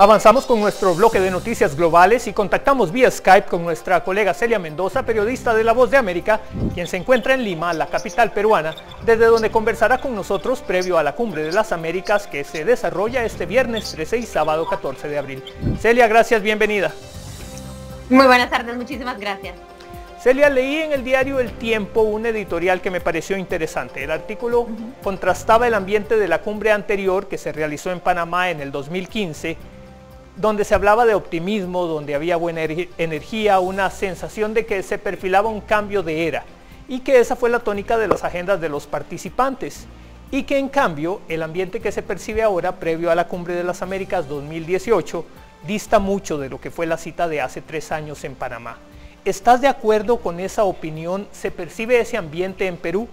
Avanzamos con nuestro bloque de noticias globales y contactamos vía Skype con nuestra colega Celia Mendoza, periodista de La Voz de América, quien se encuentra en Lima, la capital peruana, desde donde conversará con nosotros previo a la Cumbre de las Américas que se desarrolla este viernes 13 y sábado 14 de abril. Celia, gracias, bienvenida. Muy buenas tardes, muchísimas gracias. Celia, leí en el diario El Tiempo un editorial que me pareció interesante. El artículo contrastaba el ambiente de la cumbre anterior que se realizó en Panamá en el 2015 donde se hablaba de optimismo, donde había buena energía, una sensación de que se perfilaba un cambio de era y que esa fue la tónica de las agendas de los participantes y que en cambio el ambiente que se percibe ahora previo a la Cumbre de las Américas 2018 dista mucho de lo que fue la cita de hace tres años en Panamá. ¿Estás de acuerdo con esa opinión? ¿Se percibe ese ambiente en Perú?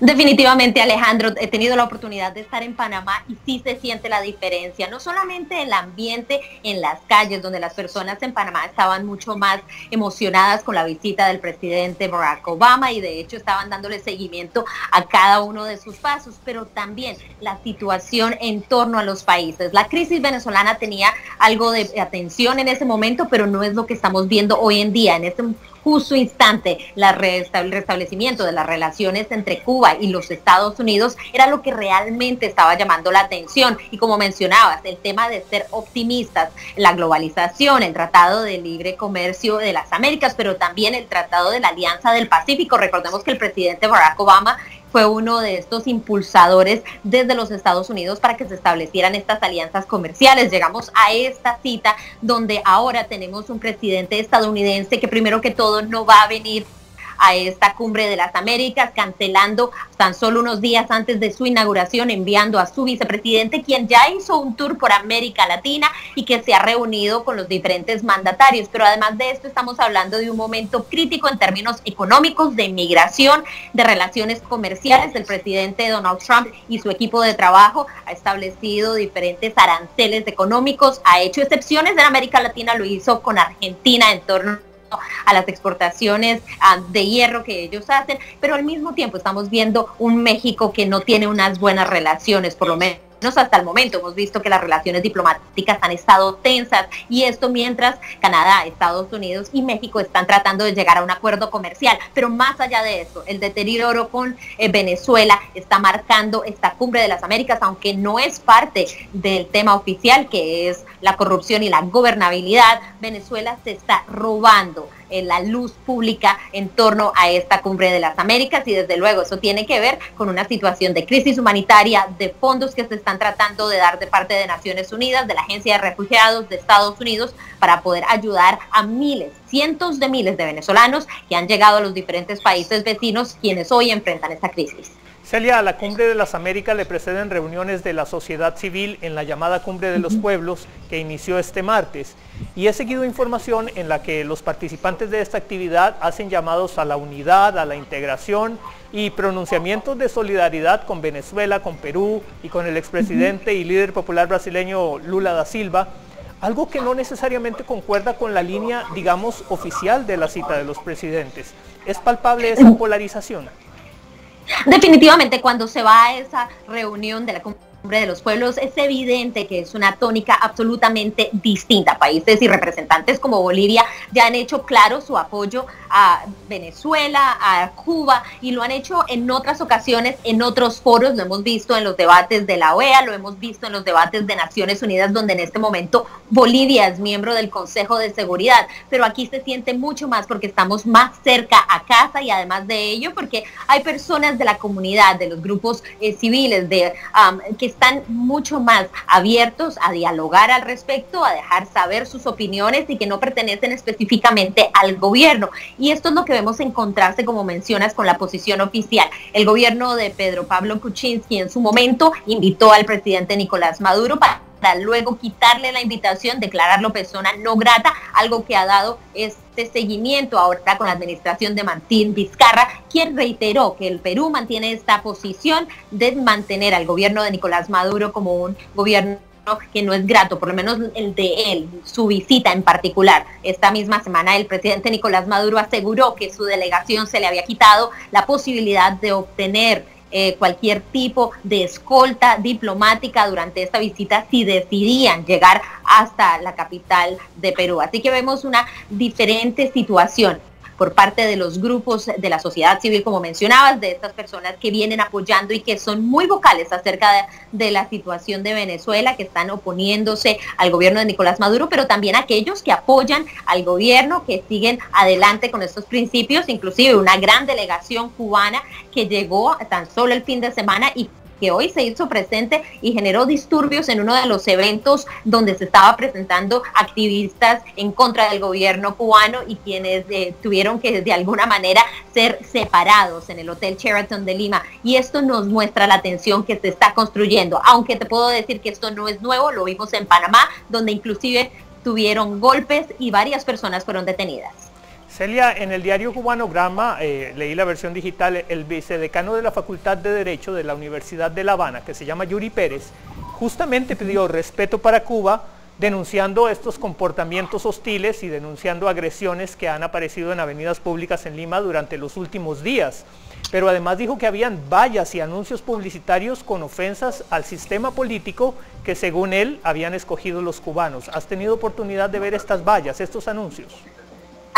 Definitivamente, Alejandro, he tenido la oportunidad de estar en Panamá y sí se siente la diferencia, no solamente el ambiente en las calles, donde las personas en Panamá estaban mucho más emocionadas con la visita del presidente Barack Obama y de hecho estaban dándole seguimiento a cada uno de sus pasos, pero también la situación en torno a los países. La crisis venezolana tenía algo de atención en ese momento, pero no es lo que estamos viendo hoy en día. En este justo instante el restablecimiento de las relaciones entre Cuba y los Estados Unidos era lo que realmente estaba llamando la atención. Y como mencionabas, el tema de ser optimistas, la globalización, el Tratado de Libre Comercio de las Américas, pero también el Tratado de la Alianza del Pacífico. Recordemos que el presidente Barack Obama fue uno de estos impulsadores desde los Estados Unidos para que se establecieran estas alianzas comerciales. Llegamos a esta cita donde ahora tenemos un presidente estadounidense que primero que todo no va a venir a esta cumbre de las Américas, cancelando tan solo unos días antes de su inauguración, enviando a su vicepresidente, quien ya hizo un tour por América Latina y que se ha reunido con los diferentes mandatarios. Pero además de esto, estamos hablando de un momento crítico en términos económicos, de inmigración, de relaciones comerciales. El presidente Donald Trump y su equipo de trabajo ha establecido diferentes aranceles económicos, ha hecho excepciones en América Latina, lo hizo con Argentina en torno a las exportaciones de hierro que ellos hacen, pero al mismo tiempo estamos viendo un México que no tiene unas buenas relaciones, por lo menos hasta el momento. Hemos visto que las relaciones diplomáticas han estado tensas y esto mientras Canadá, Estados Unidos y México están tratando de llegar a un acuerdo comercial. Pero más allá de eso, el deterioro con eh, Venezuela está marcando esta cumbre de las Américas, aunque no es parte del tema oficial que es la corrupción y la gobernabilidad. Venezuela se está robando la luz pública en torno a esta cumbre de las Américas y desde luego eso tiene que ver con una situación de crisis humanitaria, de fondos que se están tratando de dar de parte de Naciones Unidas, de la Agencia de Refugiados de Estados Unidos para poder ayudar a miles, cientos de miles de venezolanos que han llegado a los diferentes países vecinos quienes hoy enfrentan esta crisis. Celia, a la Cumbre de las Américas le preceden reuniones de la sociedad civil en la llamada Cumbre de los Pueblos que inició este martes. Y he seguido información en la que los participantes de esta actividad hacen llamados a la unidad, a la integración y pronunciamientos de solidaridad con Venezuela, con Perú y con el expresidente y líder popular brasileño Lula da Silva, algo que no necesariamente concuerda con la línea, digamos, oficial de la cita de los presidentes. ¿Es palpable esa polarización? Definitivamente cuando se va a esa reunión de la de los pueblos, es evidente que es una tónica absolutamente distinta. Países y representantes como Bolivia ya han hecho claro su apoyo a Venezuela, a Cuba, y lo han hecho en otras ocasiones, en otros foros, lo hemos visto en los debates de la OEA, lo hemos visto en los debates de Naciones Unidas, donde en este momento Bolivia es miembro del Consejo de Seguridad, pero aquí se siente mucho más porque estamos más cerca a casa y además de ello porque hay personas de la comunidad, de los grupos eh, civiles, de que están mucho más abiertos a dialogar al respecto, a dejar saber sus opiniones y que no pertenecen específicamente al gobierno. Y esto es lo que vemos encontrarse, como mencionas, con la posición oficial. El gobierno de Pedro Pablo Kuczynski en su momento invitó al presidente Nicolás Maduro para luego quitarle la invitación, declararlo persona no grata, algo que ha dado este seguimiento ahora con la administración de Martín Vizcarra, quien reiteró que el Perú mantiene esta posición de mantener al gobierno de Nicolás Maduro como un gobierno que no es grato, por lo menos el de él, su visita en particular. Esta misma semana el presidente Nicolás Maduro aseguró que su delegación se le había quitado la posibilidad de obtener eh, cualquier tipo de escolta diplomática durante esta visita si decidían llegar hasta la capital de Perú. Así que vemos una diferente situación por parte de los grupos de la sociedad civil, como mencionabas, de estas personas que vienen apoyando y que son muy vocales acerca de, la situación de Venezuela, que están oponiéndose al gobierno de Nicolás Maduro, pero también aquellos que apoyan al gobierno, que siguen adelante con estos principios, inclusive una gran delegación cubana que llegó tan solo el fin de semana y que hoy se hizo presente y generó disturbios en uno de los eventos donde se estaba presentando activistas en contra del gobierno cubano y quienes eh, tuvieron que de alguna manera ser separados en el Hotel Sheraton de Lima. Y esto nos muestra la tensión que se está construyendo. Aunque te puedo decir que esto no es nuevo, lo vimos en Panamá, donde inclusive tuvieron golpes y varias personas fueron detenidas. Celia, en el diario cubano Grama, eh, leí la versión digital, el vicedecano de la Facultad de Derecho de la Universidad de La Habana, que se llama Yuri Pérez, justamente pidió respeto para Cuba, denunciando estos comportamientos hostiles y denunciando agresiones que han aparecido en avenidas públicas en Lima durante los últimos días. Pero además dijo que habían vallas y anuncios publicitarios con ofensas al sistema político que según él habían escogido los cubanos. ¿Has tenido oportunidad de ver estas vallas, estos anuncios?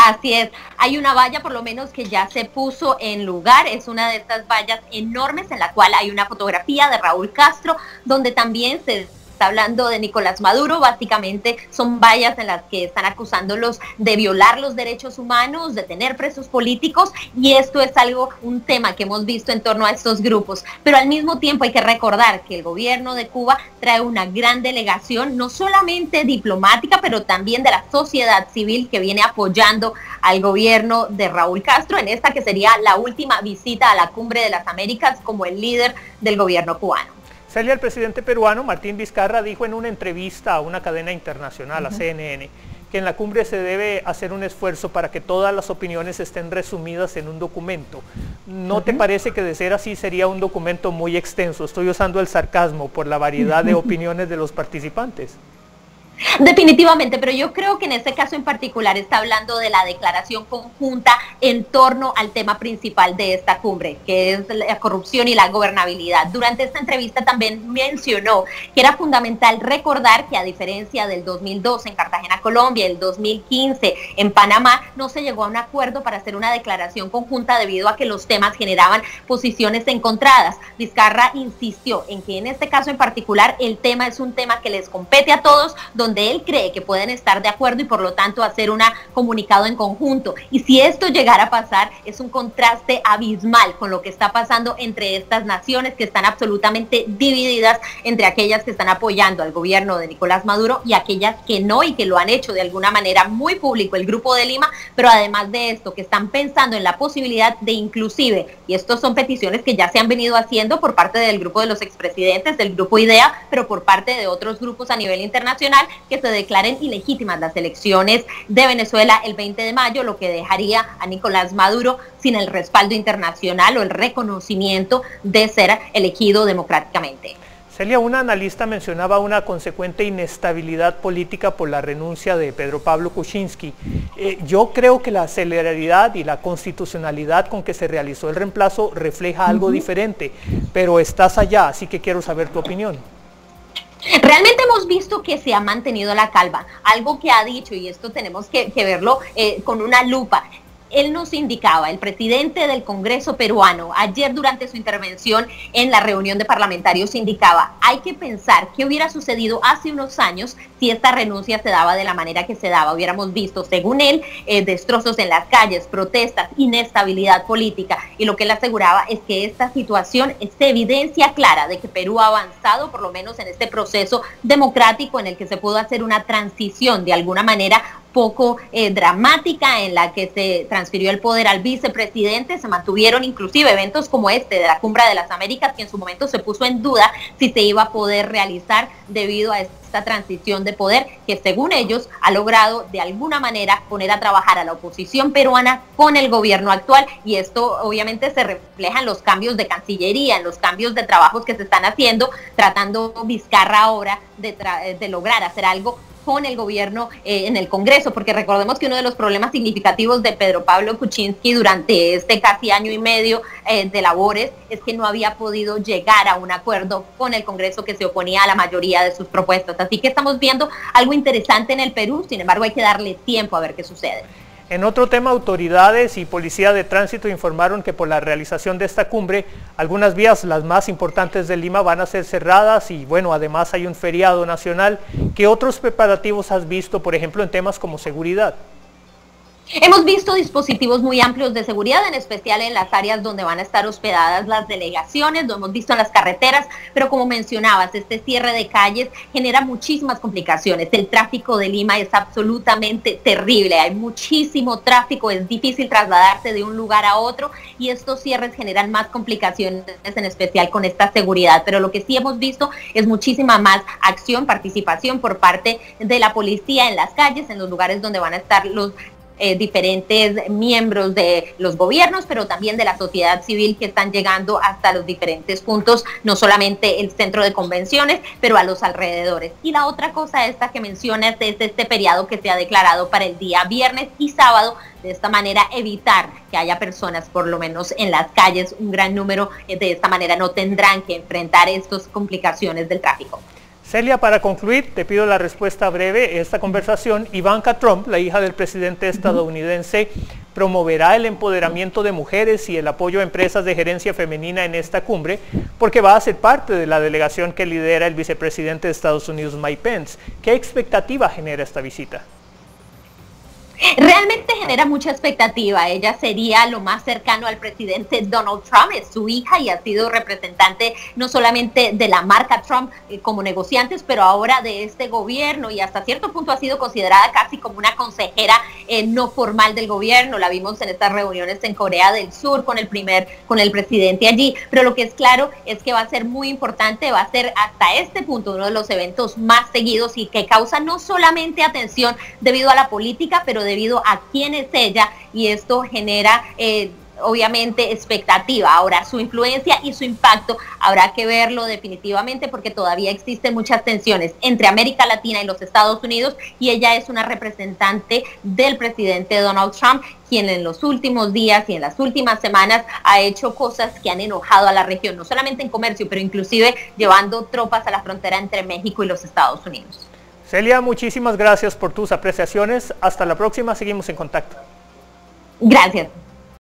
Así es, hay una valla por lo menos que ya se puso en lugar, es una de estas vallas enormes en la cual hay una fotografía de Raúl Castro, donde también se está hablando de Nicolás Maduro, básicamente son vallas en las que están acusándolos de violar los derechos humanos, de tener presos políticos y esto es algo, un tema que hemos visto en torno a estos grupos. Pero al mismo tiempo hay que recordar que el gobierno de Cuba trae una gran delegación, no solamente diplomática, pero también de la sociedad civil que viene apoyando al gobierno de Raúl Castro en esta que sería la última visita a la cumbre de las Américas como el líder del gobierno cubano. Celia, el presidente peruano Martín Vizcarra dijo en una entrevista a una cadena internacional, a CNN, que en la cumbre se debe hacer un esfuerzo para que todas las opiniones estén resumidas en un documento. ¿No te parece que de ser así sería un documento muy extenso? Estoy usando el sarcasmo por la variedad de opiniones de los participantes. Definitivamente, pero yo creo que en este caso en particular está hablando de la declaración conjunta en torno al tema principal de esta cumbre, que es la corrupción y la gobernabilidad. Durante esta entrevista también mencionó que era fundamental recordar que a diferencia del 2002 en Cartagena, Colombia, el 2015 en Panamá, no se llegó a un acuerdo para hacer una declaración conjunta debido a que los temas generaban posiciones encontradas. Vizcarra insistió en que en este caso en particular el tema es un tema que les compete a todos, él cree que pueden estar de acuerdo y por lo tanto hacer un comunicado en conjunto. Y si esto llegara a pasar, es un contraste abismal con lo que está pasando entre estas naciones que están absolutamente divididas entre aquellas que están apoyando al gobierno de Nicolás Maduro y aquellas que no y que lo han hecho de alguna manera muy público el Grupo de Lima, pero además de esto, que están pensando en la posibilidad de inclusive, y estos son peticiones que ya se han venido haciendo por parte del grupo de los expresidentes, del grupo IDEA, pero por parte de otros grupos a nivel internacional, que se declaren ilegítimas las elecciones de Venezuela el 20 de mayo, lo que dejaría a Nicolás Maduro sin el respaldo internacional o el reconocimiento de ser elegido democráticamente. Celia, una analista mencionaba una consecuente inestabilidad política por la renuncia de Pedro Pablo Kuczynski. Eh, yo creo que la celeridad y la constitucionalidad con que se realizó el reemplazo refleja algo diferente, pero estás allá, así que quiero saber tu opinión. Realmente hemos visto que se ha mantenido la calma, algo que ha dicho, y esto tenemos que, verlo eh, con una lupa, él nos indicaba, el presidente del Congreso peruano, ayer durante su intervención en la reunión de parlamentarios, indicaba, hay que pensar qué hubiera sucedido hace unos años si esta renuncia se daba de la manera que se daba. Hubiéramos visto, según él, eh, destrozos en las calles, protestas, inestabilidad política. Y lo que él aseguraba es que esta situación es evidencia clara de que Perú ha avanzado, por lo menos en este proceso democrático en el que se pudo hacer una transición de alguna manera poco eh, dramática en la que se transfirió el poder al vicepresidente, se mantuvieron inclusive eventos como este de la Cumbre de las Américas, que en su momento se puso en duda si se iba a poder realizar debido a esta transición de poder que según ellos ha logrado de alguna manera poner a trabajar a la oposición peruana con el gobierno actual. Y esto obviamente se refleja en los cambios de Cancillería, en los cambios de trabajos que se están haciendo, tratando Vizcarra ahora de, de lograr hacer algo con el gobierno eh, en el Congreso, porque recordemos que uno de los problemas significativos de Pedro Pablo Kuczynski durante este casi año y medio eh, de labores es que no había podido llegar a un acuerdo con el Congreso que se oponía a la mayoría de sus propuestas. Así que estamos viendo algo interesante en el Perú, sin embargo hay que darle tiempo a ver qué sucede. En otro tema, autoridades y policía de tránsito informaron que por la realización de esta cumbre, algunas vías, las más importantes de Lima, van a ser cerradas y bueno, además hay un feriado nacional. ¿Qué otros preparativos has visto, por ejemplo, en temas como seguridad? Hemos visto dispositivos muy amplios de seguridad, en especial en las áreas donde van a estar hospedadas las delegaciones, lo hemos visto en las carreteras, pero como mencionabas, este cierre de calles genera muchísimas complicaciones. El tráfico de Lima es absolutamente terrible, hay muchísimo tráfico, es difícil trasladarse de un lugar a otro y estos cierres generan más complicaciones, en especial con esta seguridad. Pero lo que sí hemos visto es muchísima más acción, participación por parte de la policía en las calles, en los lugares donde van a estar los eh, diferentes miembros de los gobiernos, pero también de la sociedad civil que están llegando hasta los diferentes puntos, no solamente el centro de convenciones, pero a los alrededores. Y la otra cosa esta que mencionas es este periodo que se ha declarado para el día viernes y sábado, de esta manera evitar que haya personas, por lo menos en las calles, un gran número, eh, de esta manera no tendrán que enfrentar estas complicaciones del tráfico. Celia, para concluir, te pido la respuesta breve a esta conversación. Ivanka Trump, la hija del presidente estadounidense, promoverá el empoderamiento de mujeres y el apoyo a empresas de gerencia femenina en esta cumbre, porque va a ser parte de la delegación que lidera el vicepresidente de Estados Unidos, Mike Pence. ¿Qué expectativa genera esta visita? Realmente genera mucha expectativa. Ella sería lo más cercano al presidente Donald Trump, es su hija y ha sido representante no solamente de la marca Trump eh, como negociantes, pero ahora de este gobierno y hasta cierto punto ha sido considerada casi como una consejera eh, no formal del gobierno. La vimos en estas reuniones en Corea del Sur con el primer, con el presidente allí. Pero lo que es claro es que va a ser muy importante, va a ser hasta este punto uno de los eventos más seguidos y que causa no solamente atención debido a la política, pero debido a quién es ella y esto genera... Eh, obviamente expectativa. Ahora, su influencia y su impacto habrá que verlo definitivamente porque todavía existen muchas tensiones entre América Latina y los Estados Unidos y ella es una representante del presidente Donald Trump, quien en los últimos días y en las últimas semanas ha hecho cosas que han enojado a la región, no solamente en comercio, pero inclusive llevando tropas a la frontera entre México y los Estados Unidos. Celia, muchísimas gracias por tus apreciaciones. Hasta la próxima, seguimos en contacto. Gracias.